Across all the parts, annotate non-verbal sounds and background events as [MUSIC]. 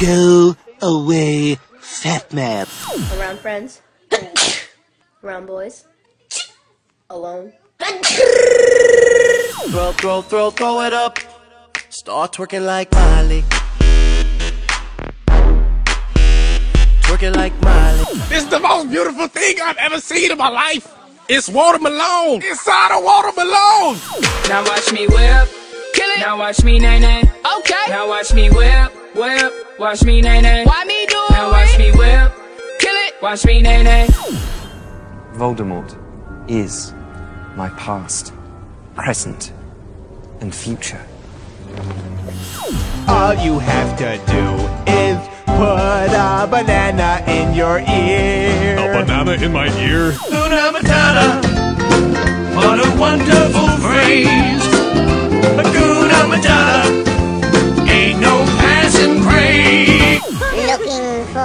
Go away, fat man. Around friends. [COUGHS] Around boys. Alone. Throw, throw, throw, throw it up. Start twerking like Miley. Twerking like Miley. This is the most beautiful thing I've ever seen in my life. It's Water Malone. Inside of Water Malone. Now watch me whip. Kill it. Now watch me nay nay. Okay. Now watch me whip, whip. Watch me nay nay. Why me do it? Watch me whip. Kill it. Watch me nay nay. Voldemort is my past, present, and future. All you have to do is put a banana in your ear. A banana in my ear? Hakuna Matata.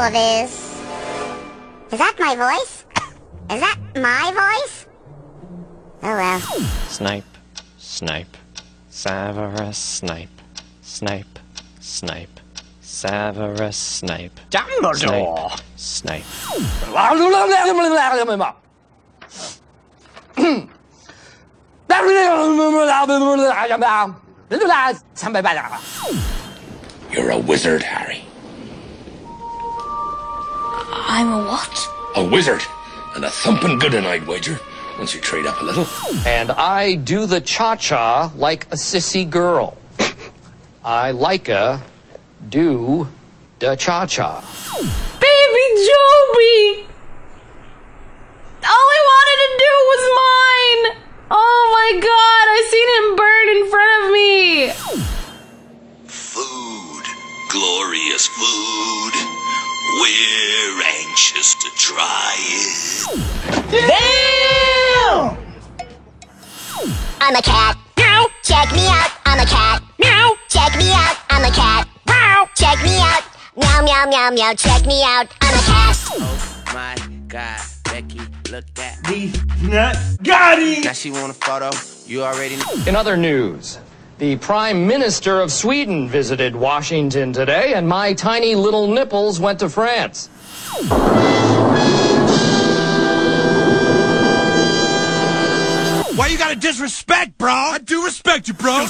Looking for this. Is that my voice? Is that my voice? Oh well. Snape, snape, Severus Snape, snape, snape, Severus Snape. Dumbledore. Snape, snape. [CLEARS THROAT] You're a wizard, Harry. I'm a what? A wizard. And a thumping good I'd wager. Once you trade up a little. And I do the cha-cha like a sissy girl. I like a do the cha-cha. Baby Joby! All I wanted to do was mine! Oh my god, I seen him burn in front of me! Food. Glorious food. We're I'm a cat. Meow. Check me out. I'm a cat. Meow. Check me out. I'm a cat. Meow. Check me out. Meow meow meow meow. Check me out. I'm a cat. Oh my god, Becky, look at These nuts got him. Now she want a photo. You already know. In other news, the Prime Minister of Sweden visited Washington today, and my tiny little nipples went to France. disrespect, bro. I do respect you, bro.